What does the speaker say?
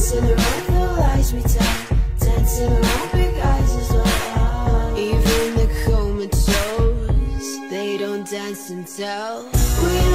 Dancing around the lies we tell. Dancing around big eyes as well. Even the comatose, they don't dance and tell. We